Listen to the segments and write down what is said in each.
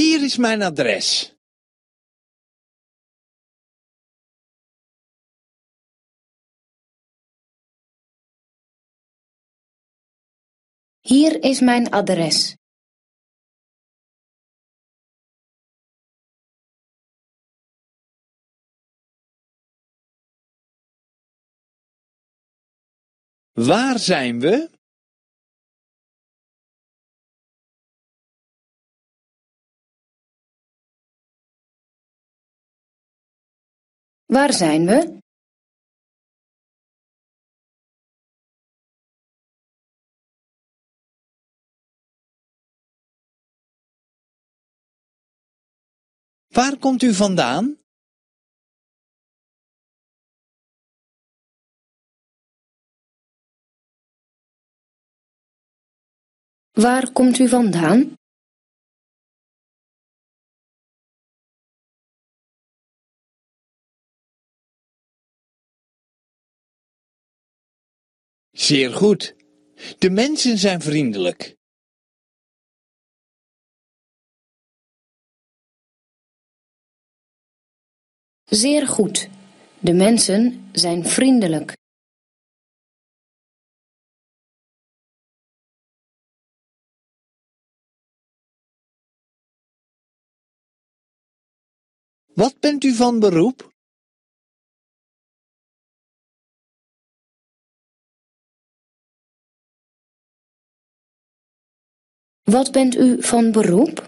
Hier is mijn adres. Hier is mijn adres. Waar zijn we? Waar zijn we? Waar komt u vandaan? Waar komt u vandaan? Zeer goed. De mensen zijn vriendelijk. Zeer goed. De mensen zijn vriendelijk. Wat bent u van beroep? Wat bent u van beroep?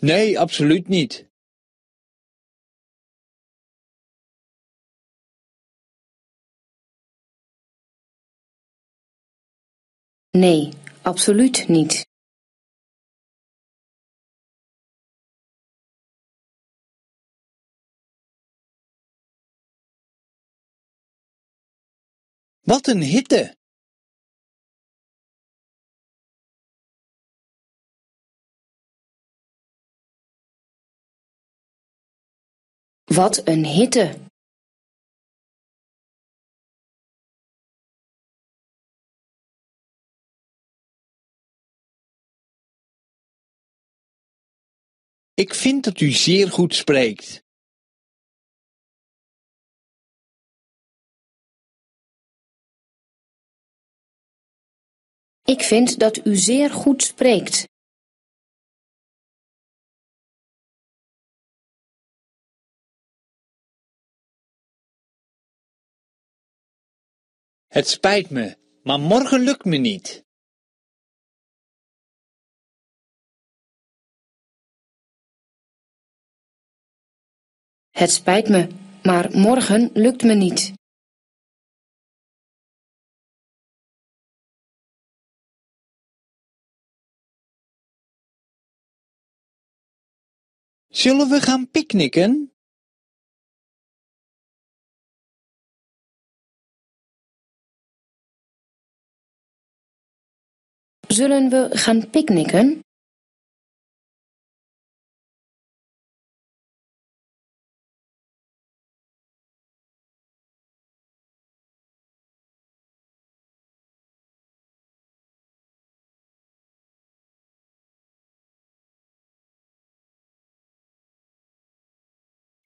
Nee, absoluut niet. Nee, absoluut niet. Wat een hitte! Wat een hitte! Ik vind dat u zeer goed spreekt. Ik vind dat u zeer goed spreekt. Het spijt me, maar morgen lukt me niet. Het spijt me, maar morgen lukt me niet. Zullen we gaan picknicken? Zullen we gaan picknicken?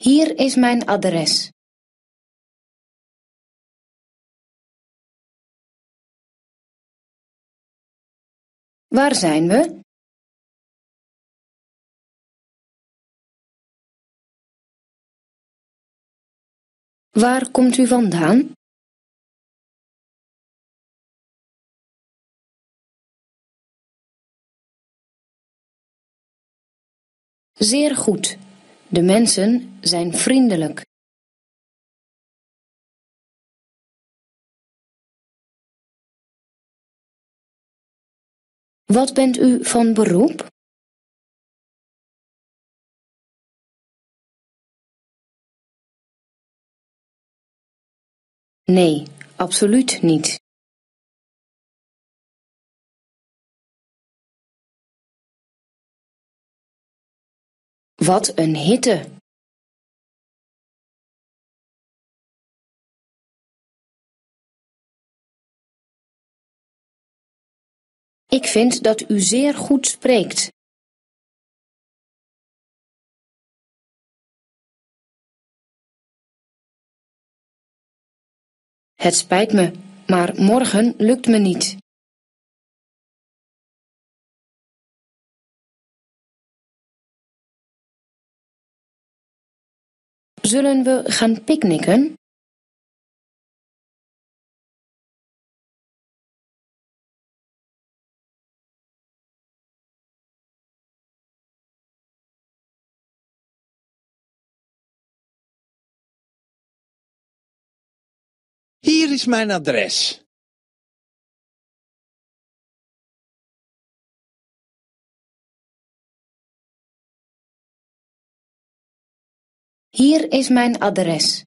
Hier is mijn adres. Waar zijn we? Waar komt u vandaan? Zeer goed. De mensen zijn vriendelijk. Wat bent u van beroep? Nee, absoluut niet. Wat een hitte Ik vind dat u zeer goed spreekt. Het spijt me, maar morgen lukt me niet. Zullen we gaan picknicken? Hier is mijn adres. Hier is mijn adres.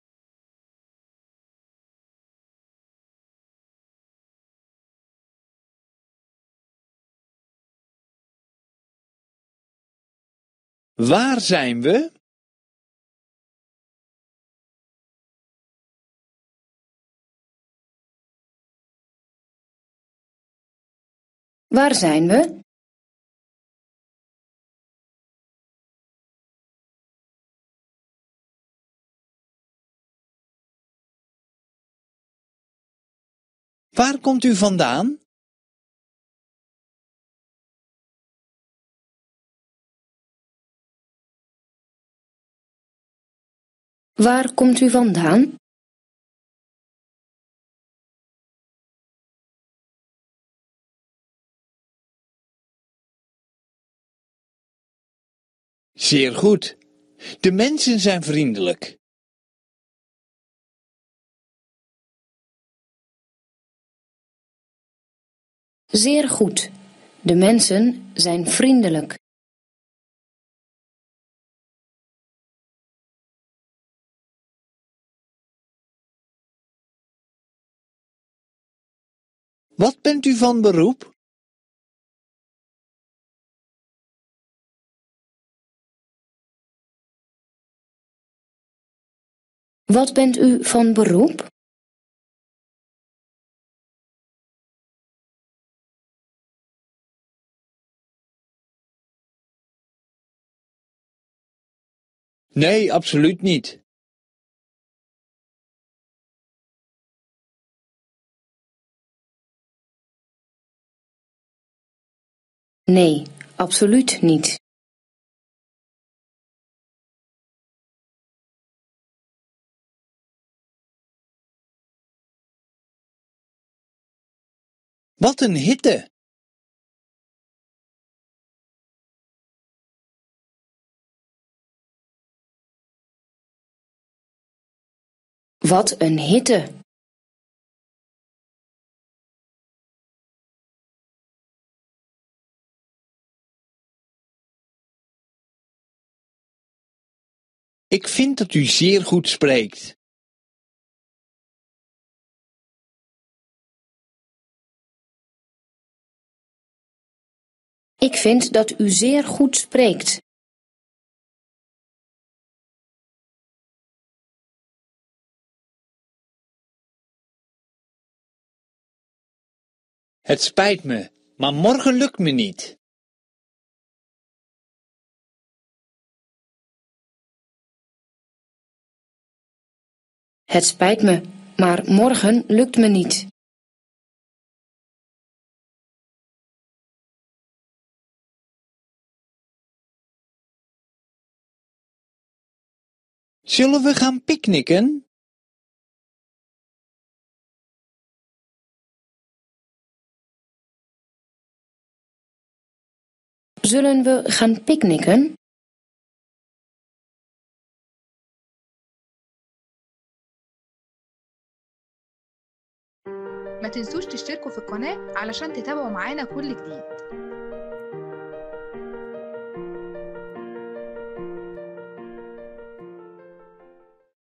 Waar zijn we? Waar zijn we? Waar komt u vandaan? Waar komt u vandaan? Zeer goed. De mensen zijn vriendelijk. Zeer goed. De mensen zijn vriendelijk. Wat bent u van beroep? Wat bent u van beroep? Nee, absoluut niet. Nee, absoluut niet. Wat een hitte! Wat een hitte! Ik vind dat u zeer goed spreekt. Ik vind dat u zeer goed spreekt. Het spijt me, maar morgen lukt me niet. Het spijt me, maar morgen lukt me niet. Zullen we gaan picknicken? Zullen we gaan picknicken? ما تنسوش تشتركوا في القناة علشان تتابعوا معانا كل جديد